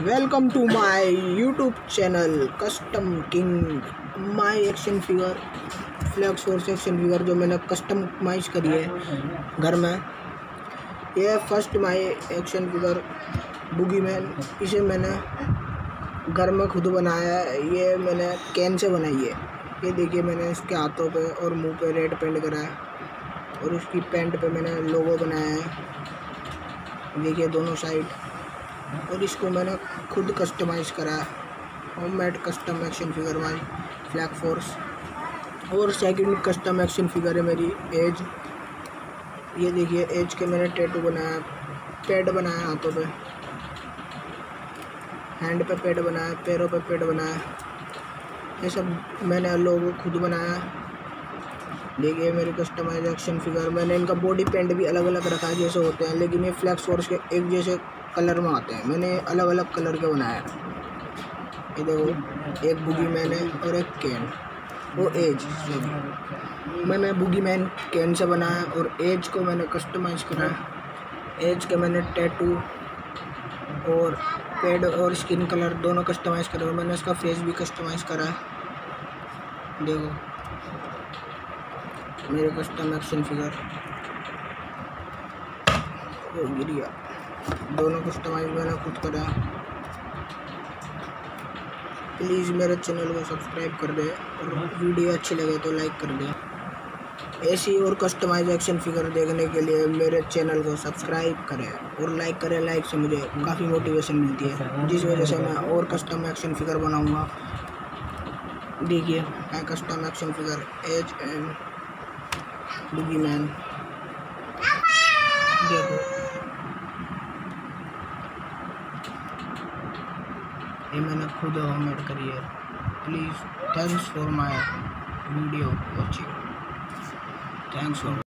Welcome to my YouTube channel custom king my action figure flex force action figure जो मैंने customise करी है घर में। ये first my action figure boogie man इसे मैंने घर में खुद बनाया है। ये मैंने कैन से बनाई है। ये देखिए मैंने इसके हाथों पे और मुँह पे रेड पेंट करा है और उसकी पैंट पे मैंने लोगो बनाया है। देखिए दोनों साइड और इसको मैंने खुद कस्टमाइज करा। है home made custom action figure my flag force और सेकंड कस्टम एक्शन फिगर है मेरी एज ये देखिए एज के मैंने टैटू बनाया पेड बनाया हाथों पे। हैंड पे पेड बनाया, पैरों पे पेड बनाया। ये सब मैंने लोगों खुद बनाया। देखिए, मेरे कस्टमाइज एक्शन फिगर मैंने इनका बॉडी पेंट भी अलग अलग रखा है जैसे होते हैं, लेकिन ये फ्लैक्स फोर्स के एक जैसे कलर में आते हैं। मैंने अलग अलग कलर के बनाया ये देखो, एक बुगी मैन है और एक कैन वो एज मैंने बुगी मैन कैन से बनाया और एज को मैंने कस्टमाइज करा एज के मैंने टैटू और पेड और स्किन कलर दोनों कस्टमाइज करा और मैंने उसका फेस भी कस्टमाइज करा है। देखो। मेरे कस्टम एक्शन फिगर वो गिर गया। दोनों कस्टमाइज मैंने खुद करा। प्लीज़ मेरे चैनल को सब्सक्राइब कर दे और वीडियो अच्छी लगे तो लाइक कर दे। ऐसी और कस्टमाइज एक्शन फिगर देखने के लिए मेरे चैनल को सब्सक्राइब करें और लाइक करें। लाइक से मुझे काफ़ी मोटिवेशन मिलती है। जिस वजह से मैं और कस्टम एक्शन फिगर बनाऊँगा। देखिए, मैं custom action figure H M boogie man देखो। ये मैंने खुद होममेड करी है। Please thanks for my video watching thanks for